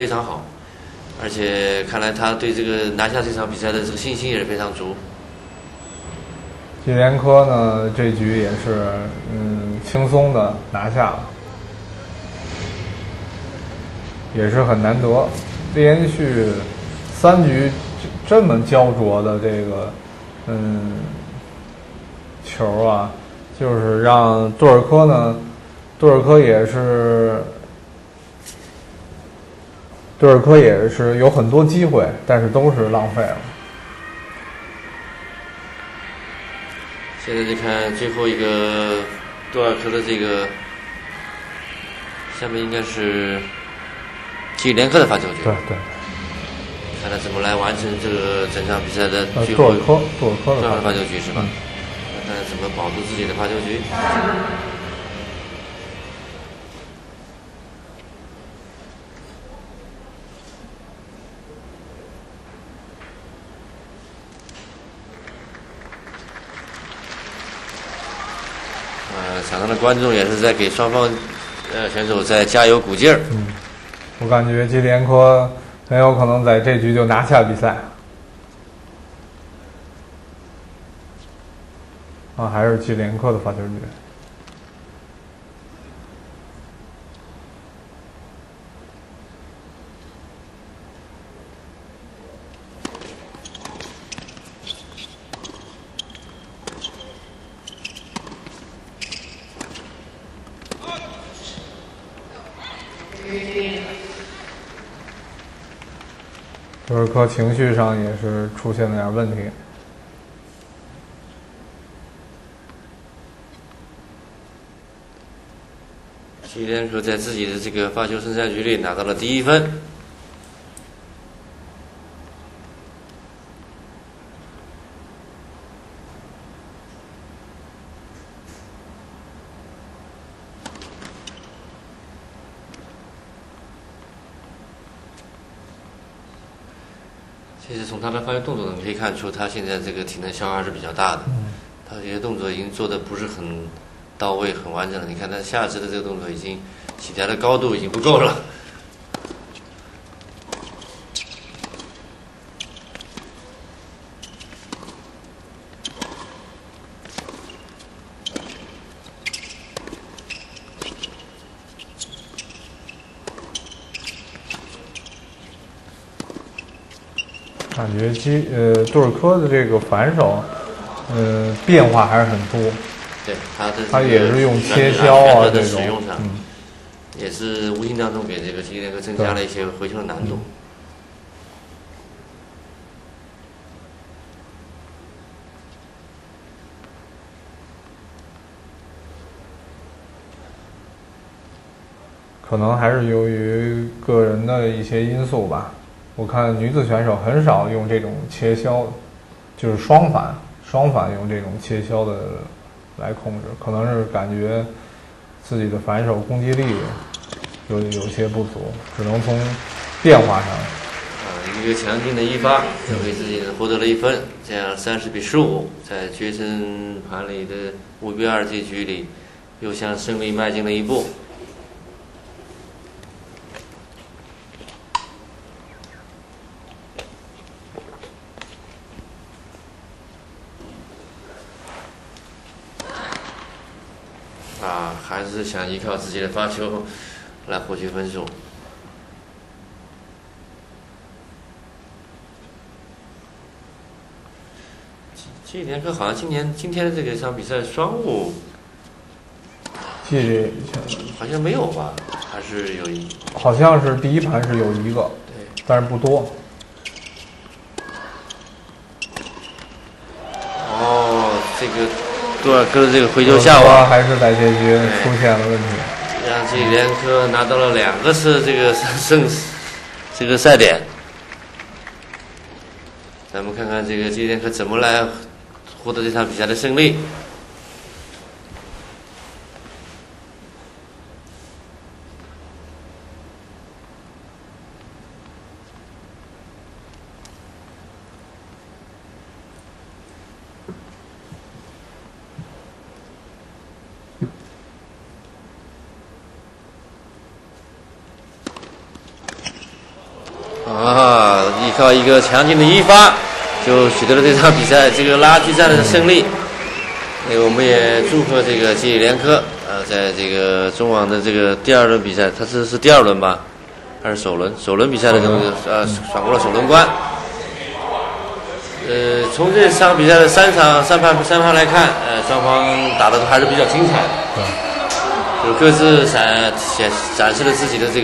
非常好，而且看来他对这个拿下这场比赛的这个信心也是非常足。基连科呢，这局也是嗯轻松的拿下了，也是很难得，连续三局这么焦灼的这个嗯球啊，就是让杜尔科呢，杜尔科也是。杜尔科也是有很多机会，但是都是浪费了。现在再看最后一个杜尔科的这个，下面应该是基连科的发球局。对对。看他怎么来完成这个整场比赛的最后杜尔科，杜尔科的发球局是吧？看怎么保住自己的发球局。场上的观众也是在给双方呃选手在加油鼓劲儿。嗯，我感觉基连科很有可能在这局就拿下比赛。啊，还是季连科的发球局。杜尔科情绪上也是出现了点问题。徐天科在自己的这个发球胜赛局里拿到了第一分。其实从他的发育动作你，可以看出他现在这个体能消耗是比较大的。他这些动作已经做的不是很到位、很完整了。你看他下肢的这个动作已经起跳的高度已经不够了。感觉基呃杜尔科的这个反手，呃变化还是很多。对，他的他也是用切削啊这种，嗯，也是无形当中给这个基连科增加了一些回球的难度。可能还是由于个人的一些因素吧。我看女子选手很少用这种切削，就是双反，双反用这种切削的来控制，可能是感觉自己的反手攻击力有有些不足，只能从变化上。啊，一个强劲的一发，就为自己获得了一分，这样三十比十五，在决胜盘里的五比二这局里，又向胜利迈进了一步。啊，还是想依靠自己的发球来获取分数。这一天科好像今年今天的这个场比赛双误，这好像没有吧？还是有一？好像是第一盘是有一个，对，但是不多。哦，这个。杜尔科的这个回球下网，还是在这局出现了问题，让这连科拿到了两个是这个胜 这个赛点。咱们看看这个这连科怎么来获得这场比赛的胜利。啊，依靠一个强劲的一发，就取得了这场比赛这个拉锯战的胜利。那个我们也祝贺这个吉里连科，呃，在这个中网的这个第二轮比赛，他是是第二轮吧，还是首轮？首轮比赛的时候，呃，闯过了首轮关。呃，从这场比赛的三场三盘三盘来看，呃，双方打的都还是比较精彩，就是各自展显展示了自己的这个。